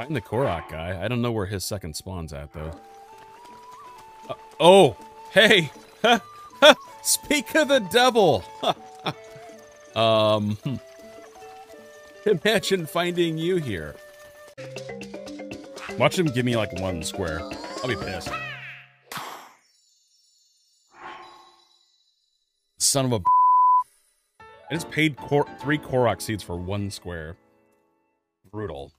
Find the Korok guy. I don't know where his second spawn's at, though. Uh, oh! Hey! Speak of the devil! um... Hmm. Imagine finding you here. Watch him give me, like, one square. I'll be pissed. Son of a... I just paid three Korok seeds for one square. Brutal.